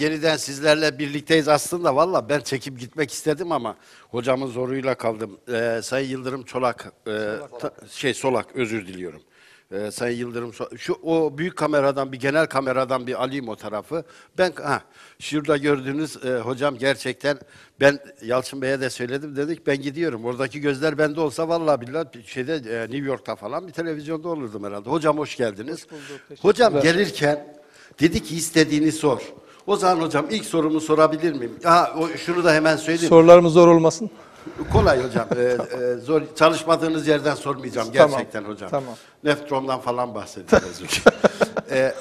Evet yeniden sizlerle birlikteyiz aslında valla ben çekip gitmek istedim ama hocamın zoruyla kaldım. Ee, Sayın Yıldırım Çolak, e, ta- şey Solak özür diliyorum. Ee, Sayın Yıldırım şu o büyük kameradan bir genel kameradan bir alayım o tarafı. Ben ha şurada gördüğünüz e, hocam gerçekten ben Yalçın Bey'e de söyledim dedik ben gidiyorum. Oradaki gözler bende olsa vallahi billahi şeyde e, New York'ta falan bir televizyonda olurdum herhalde. Hocam hoş geldiniz. hocam gelirken dedi ki istediğini sor. O zaman hocam ilk sorumu sorabilir miyim? Ha, o, şunu da hemen söyleyeyim. Sorularımız zor olmasın. Kolay hocam. Ee, e, zor çalışmadığınız yerden sormayacağım Tamam, gerçekten hocam. tamam. Neftrondan falan bahsediyoruz. Ee,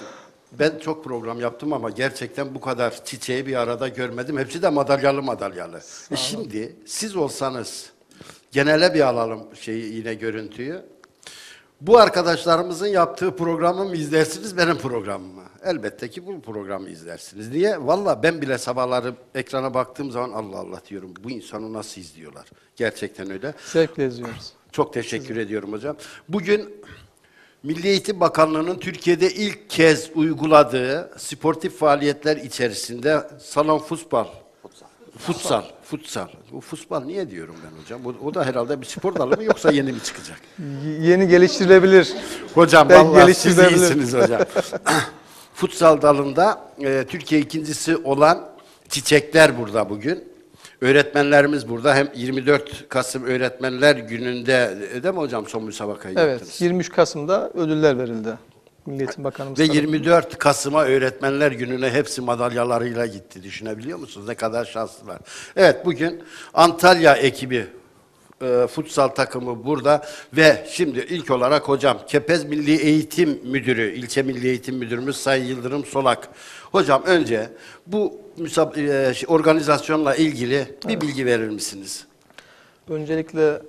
ben çok program yaptım ama gerçekten bu kadar çiçeği bir arada görmedim. Hepsi de madalyalı madalyalı. E şimdi siz olsanız genele bir alalım şeyi yine görüntüyü. Bu arkadaşlarımızın yaptığı programı mı izlersiniz, benim programımı? Elbette ki bu programı izlersiniz. Niye? Valla ben bile sabahları ekrana baktığım zaman Allah Allah diyorum. Bu insanı nasıl izliyorlar? Gerçekten öyle. Zevkle izliyoruz. Çok teşekkür ediyorum hocam. Bugün Milli Eğitim Bakanlığı'nın Türkiye'de ilk kez uyguladığı sportif faaliyetler içerisinde salon futbol, futsal, futsal. Bu futsal niye diyorum ben hocam? O, o da herhalde bir spor dalı mı yoksa yeni mi çıkacak? Yeni geliştirilebilir. Hocam Ben vallahi siz iyisiniz hocam. Futsal dalında e, Türkiye ikincisi olan Çiçekler burada bugün. Öğretmenlerimiz burada. Hem 24 Kasım Öğretmenler Günü'nde e, değil mi hocam son müsabakayı Evet, yaptınız? 23 Kasım'da ödüller verildi. Milli Eğitim Bakanımız Ve tarafından. 24 Kasım'a Öğretmenler Günü'ne hepsi madalyalarıyla gitti. Düşünebiliyor musunuz? Ne kadar şanslılar. Evet bugün Antalya ekibi e, futsal takımı burada ve şimdi ilk olarak hocam Kepez Milli Eğitim Müdürü, ilçe Milli Eğitim Müdürümüz Sayın Yıldırım Solak. Hocam önce bu e, şey, organizasyonla ilgili bir bilgi verir misiniz? Öncelikle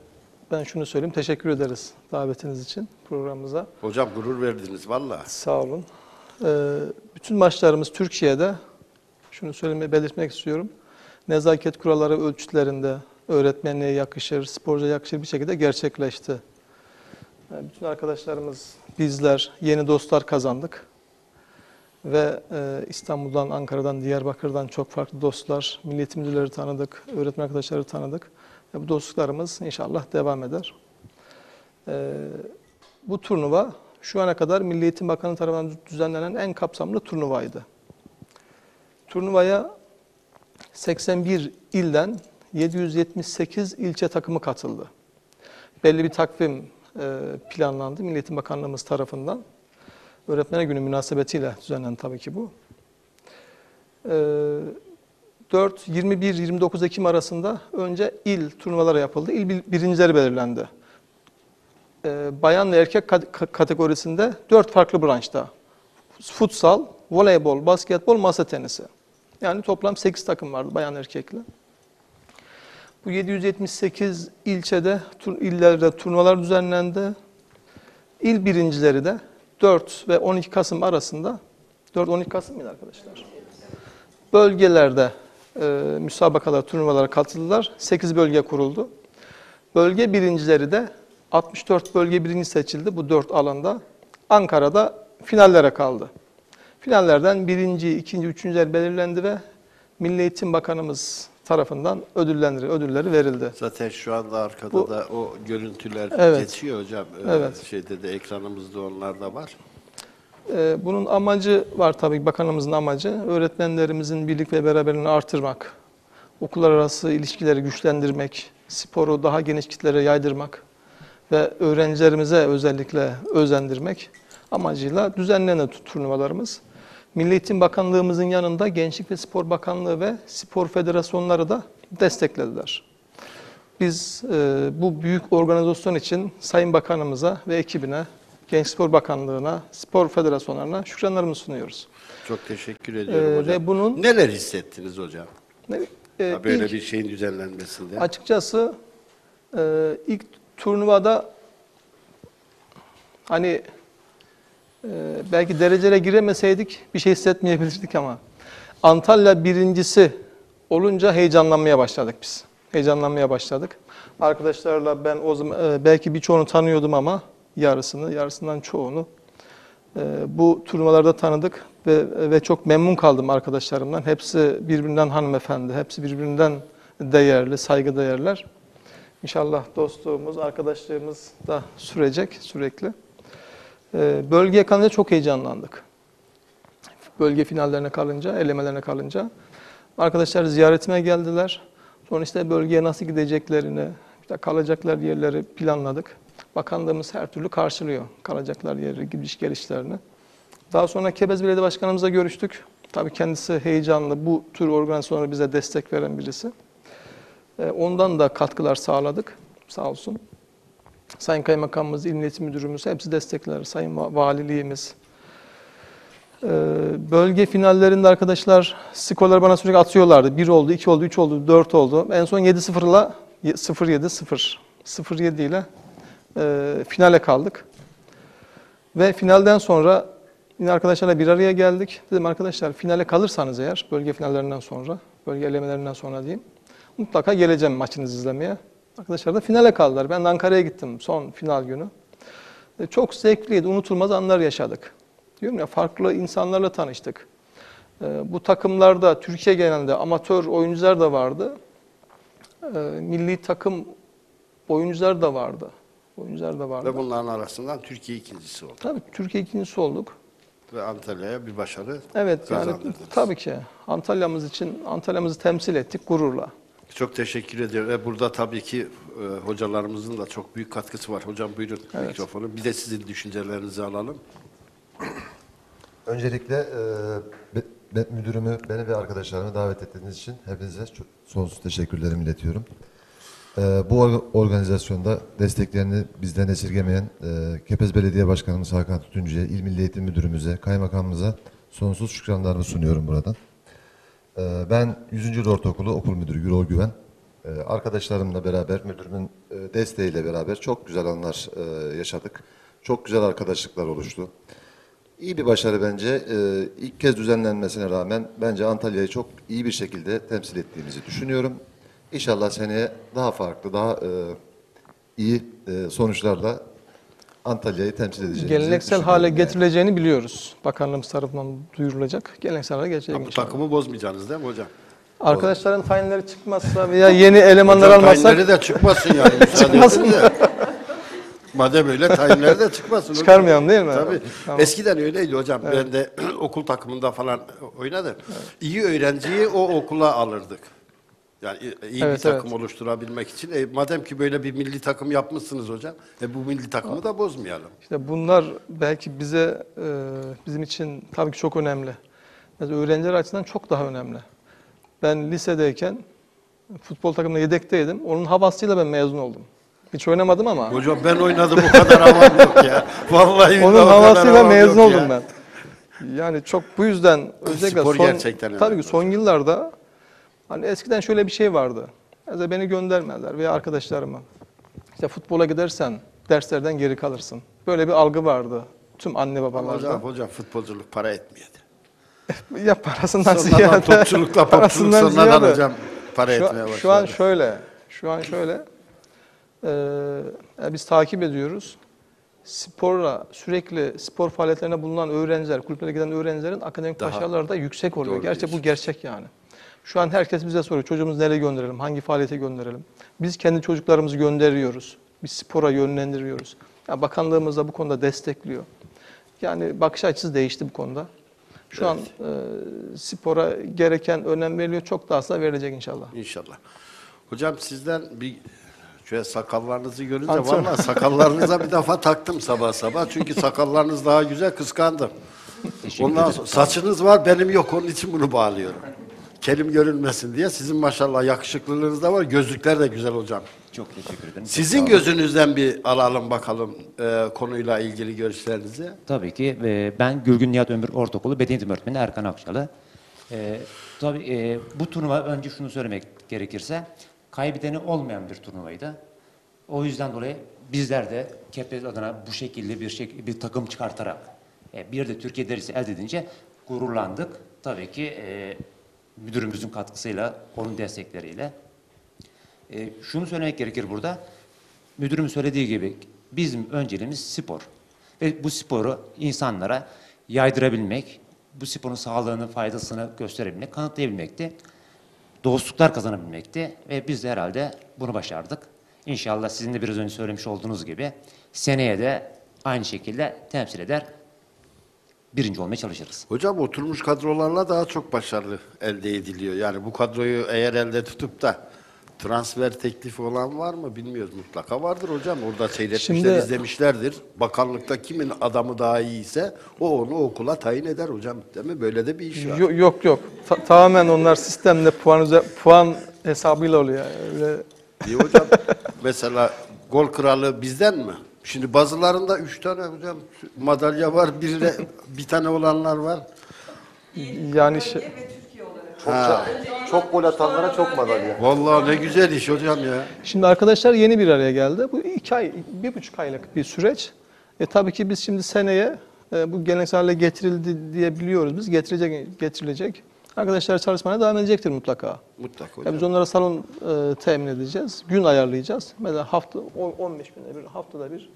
ben şunu söyleyeyim, teşekkür ederiz davetiniz için programımıza. Hocam gurur verdiniz valla. Sağ olun. Ee, bütün maçlarımız Türkiye'de, şunu söylemeyi belirtmek istiyorum. Nezaket kuralları ölçütlerinde öğretmenliğe yakışır, sporcuya yakışır bir şekilde gerçekleşti. Yani bütün arkadaşlarımız, bizler yeni dostlar kazandık. Ve e, İstanbul'dan, Ankara'dan, Diyarbakır'dan çok farklı dostlar, milli tanıdık, öğretmen arkadaşları tanıdık. Bu dostluklarımız inşallah devam eder. Ee, bu turnuva şu ana kadar Milli Eğitim Bakanı tarafından düzenlenen en kapsamlı turnuvaydı. Turnuvaya 81 ilden 778 ilçe takımı katıldı. Belli bir takvim e, planlandı Milli Eğitim Bakanlığımız tarafından. Öğretmenler Günü münasebetiyle düzenlendi tabii ki bu. Ee, 4, 21, 29 Ekim arasında önce il turnuvaları yapıldı. İl bir- birincileri belirlendi. Ee, bayan ve erkek kat- ka- kategorisinde dört farklı branşta. Futsal, voleybol, basketbol, masa tenisi. Yani toplam 8 takım vardı bayan erkekle. Bu 778 ilçede, illerde turnuvalar düzenlendi. İl birincileri de 4 ve 12 Kasım arasında, 4-12 Kasım mıydı arkadaşlar? Bölgelerde e, müsabakalar, turnuvalara katıldılar. 8 bölge kuruldu. Bölge birincileri de 64 bölge birinci seçildi bu 4 alanda. Ankara'da finallere kaldı. Finallerden birinci, ikinci, üçüncüler belirlendi ve Milli Eğitim Bakanımız tarafından ödüllendir, ödülleri verildi. Zaten şu anda arkada Bu- da o görüntüler Evet. geçiyor hocam. Ee, Evet. Şeyde de ekranımızda onlar da var. Ee, Bunun amacı var tabii bakanımızın amacı. Öğretmenlerimizin birlik ve beraberliğini artırmak, okullar arası ilişkileri güçlendirmek, sporu daha geniş kitlere yaydırmak ve öğrencilerimize özellikle özendirmek amacıyla düzenlenen tu- turnuvalarımız. Milli Eğitim Bakanlığımızın yanında Gençlik ve Spor Bakanlığı ve spor federasyonları da desteklediler. Biz e, bu büyük organizasyon için Sayın Bakanımıza ve ekibine, Genç Spor Bakanlığı'na, spor federasyonlarına şükranlarımızı sunuyoruz. Çok teşekkür ediyorum Ee, hocam. ve bunun- Neler hissettiniz hocam? Ne- e, Ya böyle ilk- bir şeyin düzenlenmesinde. Açıkçası e, ilk turnuvada hani e, belki derecelere giremeseydik bir şey hissetmeyebilirdik ama Antalya birincisi olunca heyecanlanmaya başladık biz. Heyecanlanmaya başladık. Arkadaşlarla ben o zaman e, belki birçoğunu tanıyordum ama yarısını, yarısından çoğunu e, bu turnuvalarda tanıdık ve, ve çok memnun kaldım arkadaşlarımdan. Hepsi birbirinden hanımefendi, hepsi birbirinden değerli, saygıdeğerler. İnşallah dostluğumuz, arkadaşlığımız da sürecek sürekli. Ee, bölgeye kalınca çok heyecanlandık. Bölge finallerine kalınca, elemelerine kalınca. Arkadaşlar ziyaretime geldiler. Sonra işte bölgeye nasıl gideceklerini, işte kalacaklar yerleri planladık. Bakanlığımız her türlü karşılıyor kalacaklar yeri, gidiş gelişlerini. Daha sonra Kebez Belediye Başkanımızla görüştük. Tabii kendisi heyecanlı, bu tür organizasyonlara bize destek veren birisi. Ee, Ondan da katkılar sağladık, sağ olsun. Sayın Kaymakamımız, İl Milli Müdürümüz hepsi destekler. Sayın Va- Valiliğimiz. Ee, Bölge finallerinde arkadaşlar skorları bana sürekli atıyorlardı. 1 oldu, 2 oldu, 3 oldu, 4 oldu. En son 7-0'la 0-7-0. 0-7 ile e, finale kaldık. Ve finalden sonra yine arkadaşlarla bir araya geldik. Dedim arkadaşlar finale kalırsanız eğer bölge finallerinden sonra, bölge elemelerinden sonra diyeyim. Mutlaka geleceğim maçınızı izlemeye. Arkadaşlar da finale kaldılar. Ben Ankara'ya gittim son final günü. E, Çok zevkliydi, unutulmaz anlar yaşadık. Diyorum ya farklı insanlarla tanıştık. E, Bu takımlarda Türkiye genelinde amatör oyuncular da vardı. E, Milli takım oyuncular da vardı. Oyuncular da vardı. Ve bunların arasından Türkiye ikincisi oldu. Tabii Türkiye ikincisi olduk. Ve Antalya'ya bir başarı Evet yani tabii ki Antalya'mız için Antalya'mızı temsil ettik gururla. Çok teşekkür ediyorum. Ve burada tabii ki e, hocalarımızın da çok büyük katkısı var. Hocam buyurun mikrofonu. Bir de sizin düşüncelerinizi alalım. Öncelikle e, be- be- müdürümü, beni ve arkadaşlarımı davet ettiğiniz için hepinize çok sonsuz teşekkürlerimi iletiyorum. E, bu or- organizasyonda desteklerini bizden esirgemeyen e, Kepez Belediye Başkanımız Hakan Tütüncü'ye, İl Milli Eğitim Müdürümüze, Kaymakamımıza sonsuz şükranlarımı sunuyorum buradan. E, ben 100. Yıl Ortaokulu Okul Müdürü Gürol Güven. E, arkadaşlarımla beraber, müdürümün e, desteğiyle beraber çok güzel anlar e, yaşadık. Çok güzel arkadaşlıklar oluştu. İyi bir başarı bence. Ee, ilk kez düzenlenmesine rağmen bence Antalya'yı çok iyi bir şekilde temsil ettiğimizi düşünüyorum. İnşallah seneye daha farklı, daha e, iyi e, sonuçlarla Antalya'yı temsil edeceğimizi Geleneksel hale yani. getirileceğini biliyoruz. Bakanlığımız tarafından duyurulacak. Geleneksel hale gelecek bu takımı bozmayacaksınız değil mi hocam? Arkadaşların tayinleri çıkmazsa veya yeni elemanlar Hocam almazsak tayinleri de çıkmasın yani. Çıkmasın de. Madem öyle tayinleri de çıkmasın. Çıkarmayalım değil mi? Tabii. Tamam. Eskiden öyleydi hocam. Ben de okul takımında falan oynadım. İyi öğrenciyi o okula alırdık. Yani iyi Evet, bir takım evet. oluşturabilmek için. E, madem ki böyle bir milli takım yapmışsınız hocam, e, bu milli takımı da bozmayalım. İşte bunlar belki bize e, bizim için tabii ki çok önemli. Mesela öğrenciler açısından çok daha önemli. Ben lisedeyken futbol takımında yedekteydim. Onun havasıyla ben mezun oldum. Hiç oynamadım ama Hocam ben oynadım o kadar havam yok ya. Vallahi onun havasıyla mezun yok ya. oldum ben. Yani çok bu yüzden özellikle Spor son, gerçekten tabii ki son yıllarda hani eskiden şöyle bir şey vardı. Mesela beni göndermediler veya arkadaşlarımı. İşte futbola gidersen derslerden geri kalırsın. Böyle bir algı vardı tüm anne babalarda. hocam, hocam futbolculuk para etmiyordu. Ya parasından Sonradan ziyade. topçulukla popçuluk sonradan ziyade. hocam para şu, etmeye başladı. şu an şöyle, şu an şöyle. Yani biz takip ediyoruz. Sporla sürekli spor faaliyetlerine bulunan öğrenciler, kulüplere giden öğrencilerin akademik Daha- başarıları da yüksek oluyor. Gerçek bu gerçek yani. Şu an herkes bize soruyor. Çocuğumuzu nereye gönderelim? Hangi faaliyete gönderelim? Biz kendi çocuklarımızı gönderiyoruz. Biz spora yönlendiriyoruz. Ya bakanlığımız da bu konuda destekliyor. Yani bakış açısı değişti bu konuda. Şu an e, spora gereken önem veriliyor. Çok daha fazla verilecek inşallah. İnşallah. Hocam sizden bir şöyle sakallarınızı görünce Antrenör. vallahi sakallarınıza bir defa taktım sabah sabah. Çünkü sakallarınız daha güzel kıskandım. Ondan sonra saçınız var benim yok onun için bunu bağlıyorum. Kelim görünmesin diye. Sizin maşallah yakışıklılığınız da var. Gözlükler de güzel hocam. Çok teşekkür ederim. Sizin gözünüzden bir alalım bakalım e, konuyla ilgili görüşlerinizi. Tabii ki e, ben Gülgün Nihat Ömür Ortaokulu Beden Eğitimi Öğretmeni Erkan Akçalı. E, tabii e, bu turnuva önce şunu söylemek gerekirse kaybedeni olmayan bir turnuvaydı. O yüzden dolayı bizler de Kepez adına bu şekilde bir şey, bir takım çıkartarak e, bir de Türkiye derecesi elde edince gururlandık. Tabii ki e, müdürümüzün katkısıyla, onun destekleriyle. E, şunu söylemek gerekir burada. Müdürümün söylediği gibi bizim önceliğimiz spor. Ve bu sporu insanlara yaydırabilmek, bu sporun sağlığını, faydasını gösterebilmek, kanıtlayabilmekti. Dostluklar kazanabilmekti ve biz de herhalde bunu başardık. İnşallah sizin de biraz önce söylemiş olduğunuz gibi seneye de aynı şekilde temsil eder, birinci olmaya çalışırız. Hocam oturmuş kadrolarla daha çok başarılı elde ediliyor. Yani bu kadroyu eğer elde tutup da transfer teklifi olan var mı bilmiyoruz. Mutlaka vardır hocam. Orada seyretmişler, Şimdi- izlemişlerdir. Bakanlıkta kimin adamı daha iyiyse o onu okula tayin eder hocam. Değil mi? Böyle de bir iş var. Yok yok. yok. Ta- tamamen onlar sistemle puan üze- puan hesabıyla oluyor. Yani. Öyle İyi hocam. Mesela gol kralı bizden mi? Şimdi bazılarında üç tane hocam madalya var. Bir de bir tane olanlar var. yani şey, Çok gol atanlara çok madalya. Vallahi ne güzel iş hocam ya. Şimdi arkadaşlar yeni bir araya geldi. Bu iki ay, bir buçuk aylık bir süreç. E, tabii ki biz şimdi seneye e, bu geleneksel hale getirildi diye biliyoruz. Biz getirecek, getirilecek. Arkadaşlar çalışmaya devam edecektir mutlaka. Mutlaka hocam. biz onlara salon e, temin edeceğiz. Gün ayarlayacağız. Mesela hafta on- 15 günde bir, haftada bir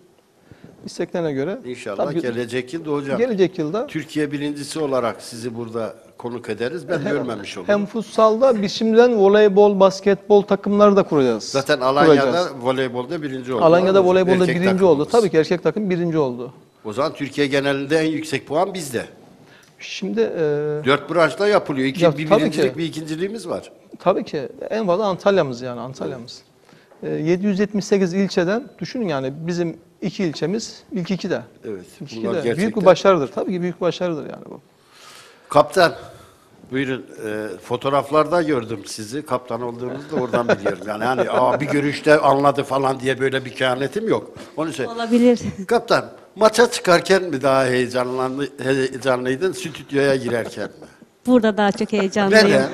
isteklerine göre. İnşallah Tabii gelecek yıl da hocam. Gelecek yılda Türkiye birincisi olarak sizi burada konuk ederiz. Ben görmemiş olurum. hem futsalda biz şimdiden voleybol, basketbol takımları da kuracağız. Zaten Kuracağız. Alanya'da voleybolda birinci oldu. Alanya'da voleybolda Erkek birinci oldu. takımımız. Tabii ki erkek takım birinci oldu. O zaman Türkiye genelinde en yüksek puan bizde. Şimdi e, Dört branşta yapılıyor. İki, Ya, bir tabii birincilik ki. bir ikinciliğimiz var. tabii ki en fazla Antalya'mız yani Antalya'mız. E, 778 ilçeden düşünün yani bizim iki ilçemiz ilk ikide. Evet. İlk Bunlar ikide. Büyük bir başarıdır. Tabii ki büyük bir başarıdır yani bu. Kaptan, buyurun. E, fotoğraflarda gördüm sizi. Kaptan olduğunuzu da oradan biliyorum. Yani hani Aa, bir görüşte anladı falan diye böyle bir kehanetim yok. Onu söyle. Olabilir. Kaptan, maça çıkarken mi daha heyecanlandı, heyecanlıydın, stüdyoya girerken mi? Burada daha çok heyecanlıyım. Neden?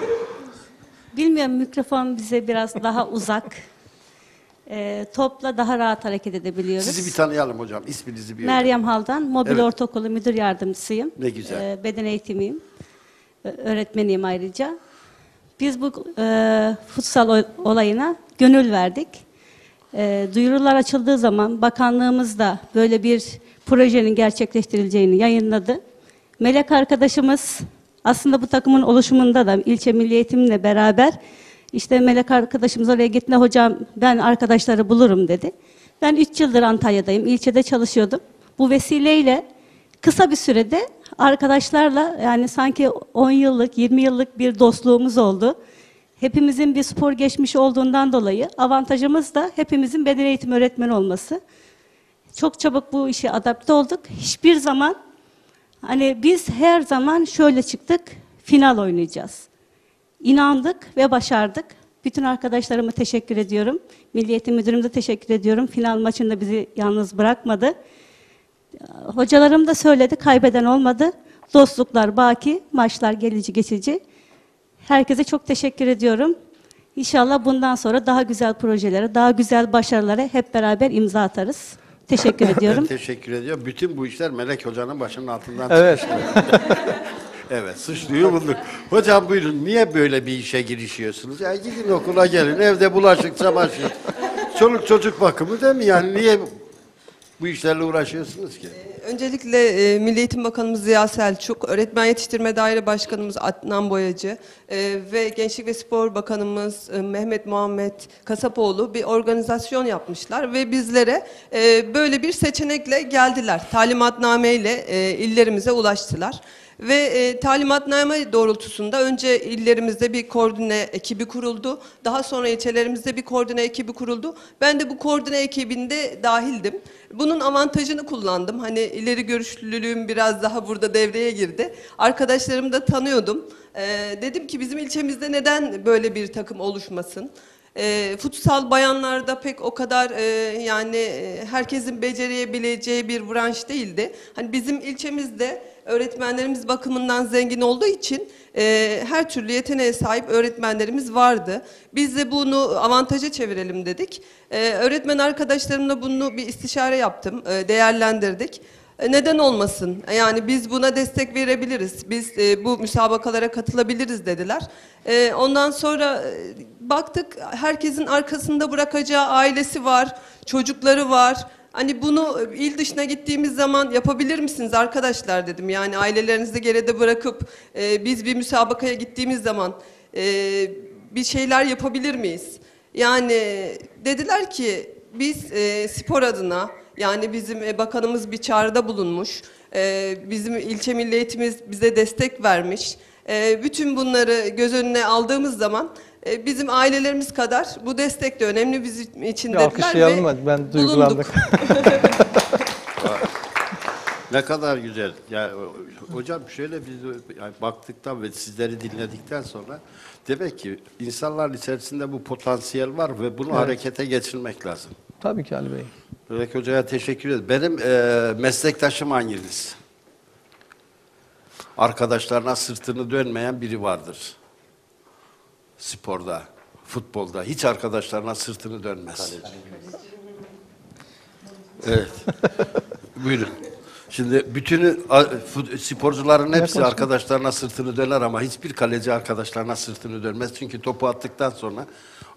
Bilmiyorum mikrofon bize biraz daha uzak. Ee, topla daha rahat hareket edebiliyoruz. Sizi bir tanıyalım hocam. İsminizi bir Meryem Haldan, Mobil Evet. Ortaokulu Müdür Yardımcısıyım. Ne güzel. Ee, beden eğitimiyim. Öğretmeniyim ayrıca. Biz bu e, futsal olayına gönül verdik. E, duyurular açıldığı zaman bakanlığımız da böyle bir projenin gerçekleştirileceğini yayınladı. Melek arkadaşımız aslında bu takımın oluşumunda da ilçe milli eğitimle beraber işte Melek arkadaşımız oraya gittiğinde hocam ben arkadaşları bulurum dedi. Ben 3 yıldır Antalya'dayım, ilçede çalışıyordum. Bu vesileyle kısa bir sürede arkadaşlarla yani sanki 10 yıllık, 20 yıllık bir dostluğumuz oldu. Hepimizin bir spor geçmişi olduğundan dolayı avantajımız da hepimizin beden eğitimi öğretmeni olması. Çok çabuk bu işe adapte olduk. Hiçbir zaman hani biz her zaman şöyle çıktık, final oynayacağız. İnandık ve başardık. Bütün arkadaşlarıma teşekkür ediyorum. Milli Eğitim Müdürüm'e teşekkür ediyorum. Final maçında bizi yalnız bırakmadı. Hocalarım da söyledi, kaybeden olmadı. Dostluklar baki, maçlar gelici geçici. Herkese çok teşekkür ediyorum. İnşallah bundan sonra daha güzel projelere, daha güzel başarılara hep beraber imza atarız. Teşekkür Ben ediyorum. teşekkür ediyorum. Bütün bu işler Melek Hoca'nın başının altından Evet. evet, suçluyu bulduk. Hocam buyurun, niye böyle bir işe girişiyorsunuz? Ya gidin okula gelin, evde bulaşık, çamaşır, çoluk çocuk bakımı değil mi? Yani niye bu işlerle uğraşıyorsunuz ki? Öncelikle e, Milli Eğitim Bakanımız Ziya Selçuk, Öğretmen Yetiştirme Daire Başkanımız Adnan Boyacı e, ve Gençlik ve Spor Bakanımız e, Mehmet Muhammed Kasapoğlu bir organizasyon yapmışlar ve bizlere e, böyle bir seçenekle geldiler. Talimatname ile e, illerimize ulaştılar. Ve e, talimatname doğrultusunda önce illerimizde bir koordine ekibi kuruldu. Daha sonra ilçelerimizde bir koordine ekibi kuruldu. Ben de bu koordine ekibinde dahildim. Bunun avantajını kullandım. Hani ileri görüşlülüğüm biraz daha burada devreye girdi. Arkadaşlarımı da tanıyordum. E, dedim ki bizim ilçemizde neden böyle bir takım oluşmasın? E, futsal bayanlarda pek o kadar e, yani e, herkesin becerebileceği bir branş değildi. Hani bizim ilçemizde öğretmenlerimiz bakımından zengin olduğu için e, her türlü yeteneğe sahip öğretmenlerimiz vardı. Biz de bunu avantaja çevirelim dedik. E, öğretmen arkadaşlarımla bunu bir istişare yaptım, e, değerlendirdik. E, Neden olmasın? Yani biz buna destek verebiliriz. Biz e, bu müsabakalara katılabiliriz dediler. E, ondan sonra e, baktık herkesin arkasında bırakacağı ailesi var, çocukları var. Hani bunu e, il dışına gittiğimiz zaman yapabilir misiniz arkadaşlar dedim. Yani ailelerinizi geride bırakıp e, biz bir müsabakaya gittiğimiz zaman e, bir şeyler yapabilir miyiz? Yani dediler ki biz e, spor adına yani bizim e, bakanımız bir çağrıda bulunmuş. E, bizim ilçe milli eğitimimiz bize destek vermiş. E, bütün bunları göz önüne aldığımız zaman e, bizim ailelerimiz kadar bu destek de önemli bizim için dediler alkışlayalım ve hadi. Ben bulunduk. duygulandım. Ne kadar güzel. Ya hocam şöyle biz yani baktıktan ve sizleri dinledikten sonra demek ki insanların içerisinde bu potansiyel var ve bunu harekete geçirmek lazım. Tabii ki Ali Bey. Bebek Hoca'ya teşekkür ederim. Benim e, meslektaşım hanginiz? Arkadaşlarına sırtını dönmeyen biri vardır. Sporda, futbolda. Hiç arkadaşlarına sırtını dönmez. Evet. Buyurun. Şimdi bütün sporcuların hepsi arkadaşlarına sırtını döner ama hiçbir kaleci arkadaşlarına sırtını dönmez. Çünkü topu attıktan sonra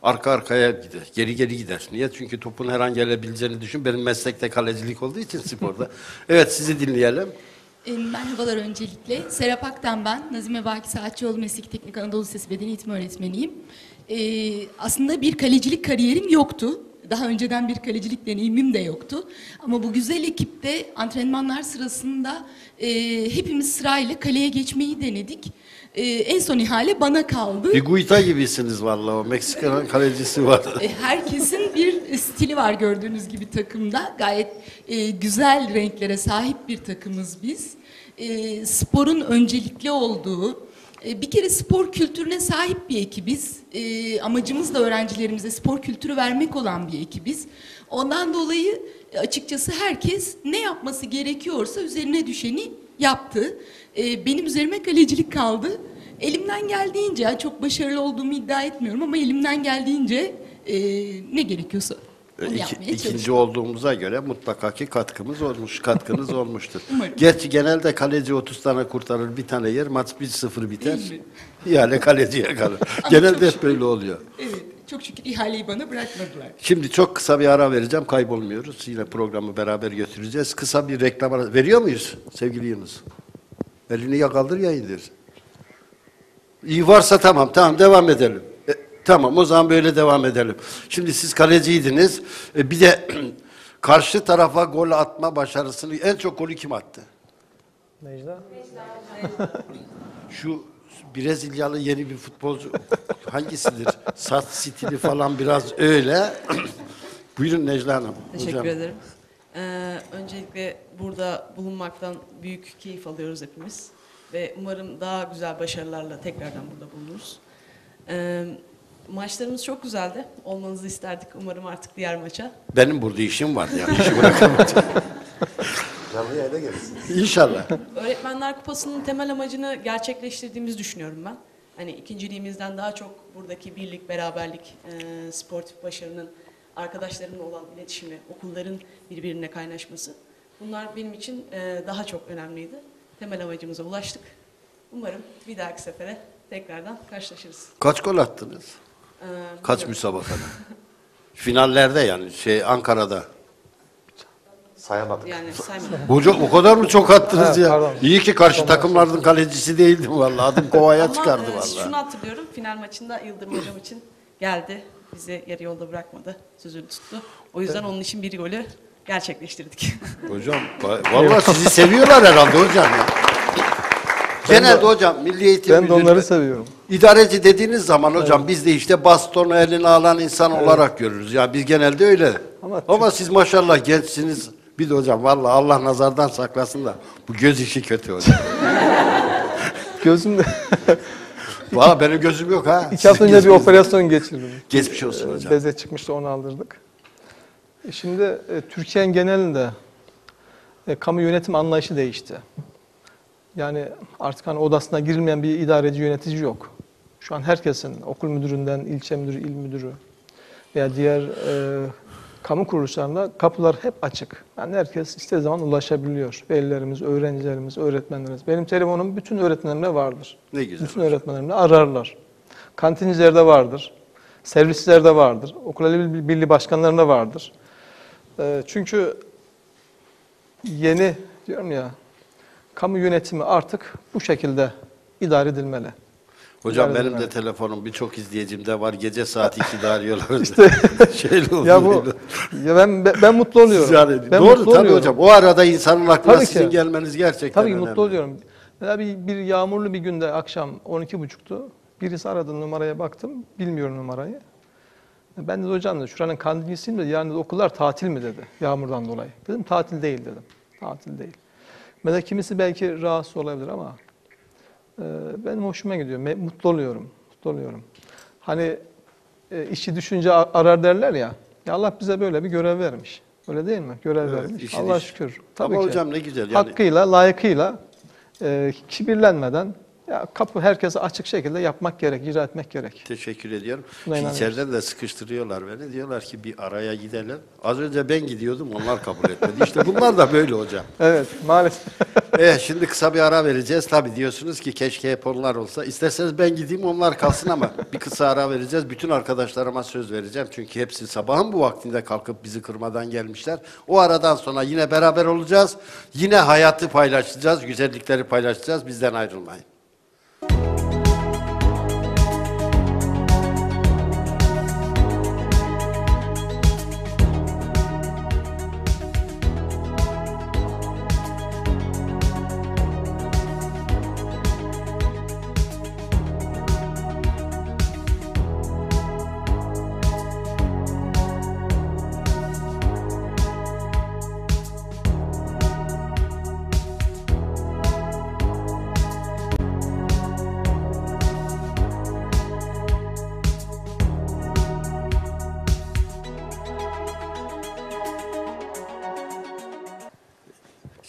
arka arkaya gider, geri geri gider. Niye? Çünkü topun her an gelebileceğini düşün. Benim meslekte kalecilik olduğu için sporda. evet sizi dinleyelim. E, Merhabalar öncelikle. Serap Ak'tan ben. Nazime Baki Saatçıoğlu Meslek Teknik Anadolu Lisesi Beden Eğitimi Öğretmeniyim. E, aslında bir kalecilik kariyerim yoktu. Daha önceden bir kalecilik deneyimim de yoktu. Ama bu güzel ekipte antrenmanlar sırasında e, hepimiz sırayla kaleye geçmeyi denedik. E, en son ihale bana kaldı. Bir Guita gibisiniz vallahi. O Meksika'nın kalecisi var. E, Herkesin bir stili var gördüğünüz gibi takımda. Gayet e, güzel renklere sahip bir takımız biz. E, sporun öncelikli olduğu, e, bir kere spor kültürüne sahip bir ekibiz. E, amacımız da öğrencilerimize spor kültürü vermek olan bir ekibiz. Ondan dolayı e, açıkçası herkes ne yapması gerekiyorsa üzerine düşeni yaptı. E, benim üzerime kalecilik kaldı. Elimden geldiğince, çok başarılı olduğumu iddia etmiyorum ama elimden geldiğince e, ne gerekiyorsa onu İki, yapmaya çalıştım. ikinci olduğumuza göre mutlaka ki katkımız olmuş, katkınız olmuştur. Umarım. Gerçi genelde kaleci 30 tane kurtarır, bir tane yer, maç 1-0 biter. Yani kaleciye kalır. genelde hep böyle oluyor. Evet, çok şükür ihaleyi bana bırakmadılar. Şimdi çok kısa bir ara vereceğim, kaybolmuyoruz. Yine programı beraber götüreceğiz. Kısa bir reklam. Veriyor muyuz sevgili Yunus? Elini ya kaldır ya indir. İyi varsa tamam, tamam devam edelim. E, tamam o zaman böyle devam edelim. Şimdi siz kaleciydiniz. E, bir de karşı tarafa gol atma başarısını en çok golü kim attı? Necla? Şu Brezilyalı yeni bir futbolcu hangisidir? Saç stili falan biraz öyle. Buyurun Necla Hanım. Teşekkür hocam. ederim. Ee, öncelikle burada bulunmaktan büyük keyif alıyoruz hepimiz. Ve umarım daha güzel başarılarla tekrardan burada bulunuruz. Ee, maçlarımız çok güzeldi. Olmanızı isterdik. Umarım artık diğer maça. Benim burada işim var yani işi bırakamadım. Canlı yayına gelirsin. İnşallah. Öğretmenler Kupası'nın temel amacını gerçekleştirdiğimizi düşünüyorum ben. Hani ikinciliğimizden daha çok buradaki birlik, beraberlik, e, sportif başarının arkadaşlarımla olan iletişimi, okulların birbirine kaynaşması. Bunlar benim için e, daha çok önemliydi. Temel amacımıza ulaştık. Umarım bir dahaki sefere tekrardan karşılaşırız. Kaç gol attınız? Ee, Kaç müsabakada? Finallerde yani şey Ankara'da. Sayamadık. Yani saymadım. Hocam o kadar mı çok attınız Evet, ya? pardon. İyi ki karşı takımların kalecisi değildim vallahi. Adım kovaya Ama çıkardı e, vallahi. şunu hatırlıyorum. Final maçında Yıldırım Hocam için geldi. Bizi yarı yolda bırakmadı. Sözünü tuttu. O yüzden onun için bir golü gerçekleştirdik. Hocam va- vallahi sizi seviyorlar herhalde hocam ya. Genelde hocam Milli Eğitim Ben de Müdürü- onları seviyorum. İdareci dediğiniz zaman hocam biz de işte bastonu eline alan insan olarak görürüz. Ya biz genelde öyle. Ama, Ama siz maşallah gençsiniz. Bir de hocam vallahi Allah nazardan saklasın da bu göz işi kötü hocam. Gözümde Valla benim gözüm yok ha. iki hafta önce bir operasyon geçirdim. Geçmiş olsun Ee, hocam. Beze çıkmıştı onu aldırdık. E, Şimdi e, Türkiye'nin genelinde e, kamu yönetim anlayışı değişti. Yani artık hani odasına girilmeyen bir idareci yönetici yok. Şu an herkesin okul müdüründen ilçe müdürü, il müdürü veya diğer e, kamu kuruluşlarında kapılar hep açık. Yani herkes istediği zaman ulaşabiliyor. Velilerimiz, öğrencilerimiz, öğretmenlerimiz. Benim telefonum bütün öğretmenlerimde vardır. Ne güzel Bütün öğretmenlerimde ararlar. Kantincilerde vardır. Servislerde vardır. Okul birliği başkanlarında vardır. Ee, çünkü yeni diyorum ya kamu yönetimi artık bu şekilde idare edilmeli. Hocam Nerede benim de nerede? telefonum birçok izleyicimde var. Gece saat 2'de arıyorlar. İşte Şöyle oluyor. ya bu ya ben ben mutlu oluyorum. Yani ben doğru mutlu tabii oluyorum. hocam. O arada insanın aklına Tabii ki. sizin gelmeniz gerçekten Tabii ki önemli. mutlu oluyorum. Mesela bir, bir yağmurlu bir günde akşam 12.30'tu. Birisi aradı numaraya baktım. Bilmiyorum numarayı. Ben de hocam da şuranın kandilisiyim de yani okullar tatil mi dedi yağmurdan dolayı. Dedim tatil değil dedim. Tatil değil. Mesela kimisi belki rahatsız olabilir ama benim hoşuma gidiyor. Mutlu oluyorum. Mutlu oluyorum. Hani e, işi düşünce arar derler ya. Ya Allah bize böyle bir görev vermiş. Öyle değil mi? Görev Evet, vermiş. işin Allah iş. şükür. Ama ki. hocam ne güzel yani. Hakkıyla, layıkıyla, e, kibirlenmeden ya kapı herkese açık şekilde yapmak gerek, icra etmek gerek. Teşekkür ediyorum. İçeriden de sıkıştırıyorlar beni. Diyorlar ki bir araya gidelim. Az önce ben gidiyordum onlar kabul etmedi. İşte bunlar da böyle hocam. Evet, maalesef. Evet şimdi kısa bir ara vereceğiz. Tabii diyorsunuz ki keşke hep onlar olsa. İsterseniz ben gideyim onlar kalsın ama bir kısa ara vereceğiz. Bütün arkadaşlarıma söz vereceğim. Çünkü hepsi sabahın bu vaktinde kalkıp bizi kırmadan gelmişler. O aradan sonra yine beraber olacağız. Yine hayatı paylaşacağız, güzellikleri paylaşacağız. Bizden ayrılmayın.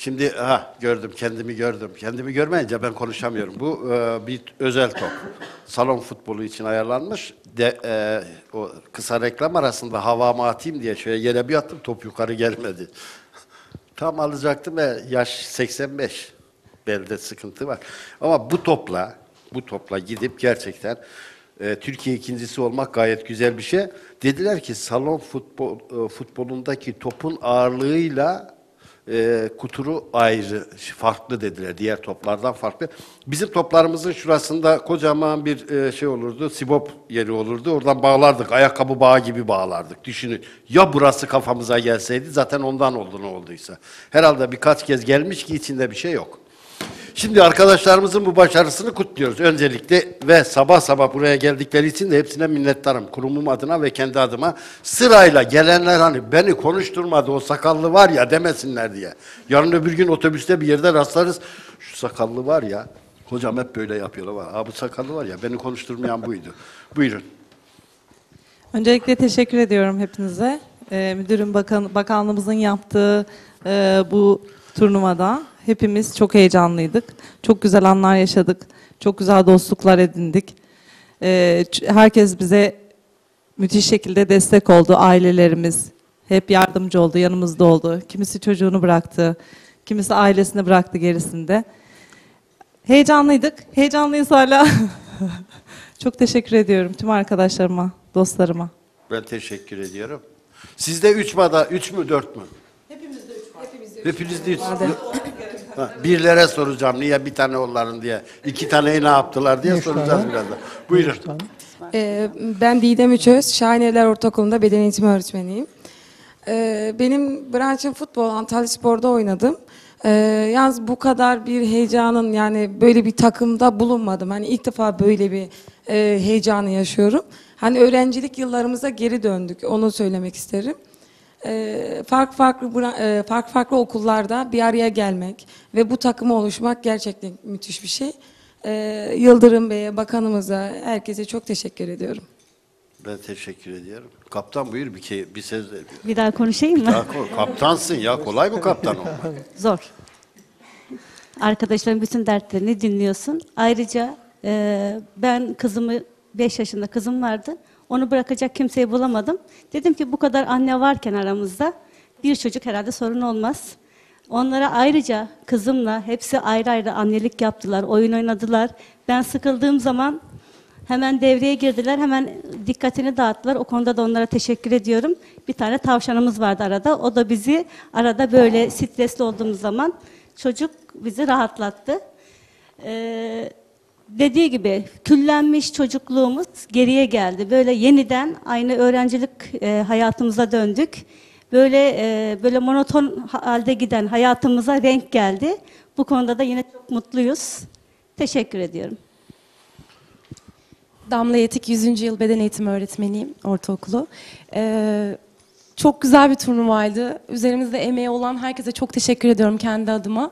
Şimdi ha gördüm kendimi gördüm. Kendimi görmeyince ben konuşamıyorum. Bu e, bir özel top. Salon futbolu için ayarlanmış. De, e, o kısa reklam arasında havama atayım diye şöyle yere bir attım top yukarı gelmedi. Tam alacaktım ve yaş 85. Belde sıkıntı var. Ama bu topla bu topla gidip gerçekten e, Türkiye ikincisi olmak gayet güzel bir şey. Dediler ki salon futbol e, futbolundaki topun ağırlığıyla e, kuturu ayrı, farklı dediler. Diğer toplardan farklı. Bizim toplarımızın şurasında kocaman bir e, şey olurdu, sibop yeri olurdu. Oradan bağlardık, ayakkabı bağı gibi bağlardık. Düşünün, ya burası kafamıza gelseydi zaten ondan oldu ne olduysa. Herhalde birkaç kez gelmiş ki içinde bir şey yok. Şimdi arkadaşlarımızın bu başarısını kutluyoruz öncelikle ve sabah sabah buraya geldikleri için de hepsine minnettarım. Kurumum adına ve kendi adıma sırayla gelenler hani beni konuşturmadı o sakallı var ya demesinler diye. Yarın öbür gün otobüste bir yerde rastlarız. Şu sakallı var ya. Hocam hep böyle yapıyorlar. Aa, bu sakallı var ya beni konuşturmayan buydu. Buyurun. Öncelikle teşekkür ediyorum hepinize. Ee, müdürüm bakan, bakanlığımızın yaptığı e, bu turnuvada hepimiz çok heyecanlıydık. Çok güzel anlar yaşadık. Çok güzel dostluklar edindik. Ee, herkes bize müthiş şekilde destek oldu. Ailelerimiz hep yardımcı oldu, yanımızda oldu. Kimisi çocuğunu bıraktı, kimisi ailesini bıraktı gerisinde. Heyecanlıydık. Heyecanlıyız hala. çok teşekkür ediyorum tüm arkadaşlarıma, dostlarıma. Ben teşekkür ediyorum. Sizde üç mada, üç mü dört mü? Üç. Ha, birlere soracağım niye bir tane onların diye. iki taneyi ne yaptılar diye soracağız birazdan. Buyurun. Ee, ben Didem Üçöz, Şahin Evler Ortaokulu'nda beden eğitimi öğretmeniyim. Ee, benim branşım futbol, Antalya Spor'da oynadım. Ee, yalnız bu kadar bir heyecanın yani böyle bir takımda bulunmadım. Hani ilk defa böyle bir e, heyecanı yaşıyorum. Hani öğrencilik yıllarımıza geri döndük, onu söylemek isterim. Ee, farklı farklı e, farklı farklı okullarda bir araya gelmek ve bu takımı oluşmak gerçekten müthiş bir şey. Ee, Yıldırım Bey'e, bakanımıza, herkese çok teşekkür ediyorum. Ben teşekkür ediyorum. Kaptan buyur bir, ke- bir söz. Bir daha konuşayım mı? Ya, ko- kaptansın ya kolay mı kaptan olmak? Zor. Arkadaşların bütün dertlerini dinliyorsun. Ayrıca e, ben kızımı 5 yaşında kızım vardı. Onu bırakacak kimseyi bulamadım. Dedim ki bu kadar anne varken aramızda bir çocuk herhalde sorun olmaz. Onlara ayrıca kızımla hepsi ayrı ayrı annelik yaptılar, oyun oynadılar. Ben sıkıldığım zaman Hemen devreye girdiler, hemen dikkatini dağıttılar. O konuda da onlara teşekkür ediyorum. Bir tane tavşanımız vardı arada. O da bizi arada böyle stresli olduğumuz zaman çocuk bizi rahatlattı. Ee, dediği gibi küllenmiş çocukluğumuz geriye geldi. Böyle yeniden aynı öğrencilik e, hayatımıza döndük. Böyle e, böyle monoton halde giden hayatımıza renk geldi. Bu konuda da yine çok mutluyuz. Teşekkür ediyorum. Damla Yetik 100. yıl beden eğitimi öğretmeniyim ortaokulu. Ee, çok güzel bir turnuvaydı. Üzerimizde emeği olan herkese çok teşekkür ediyorum kendi adıma.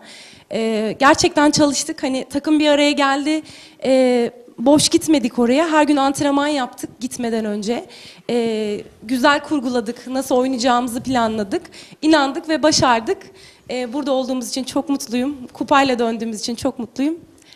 Ee, gerçekten çalıştık. Hani takım bir araya geldi. Ee, boş gitmedik oraya. Her gün antrenman yaptık gitmeden önce. Ee, güzel kurguladık. Nasıl oynayacağımızı planladık. İnandık ve başardık. Ee, burada olduğumuz için çok mutluyum. Kupayla döndüğümüz için çok mutluyum.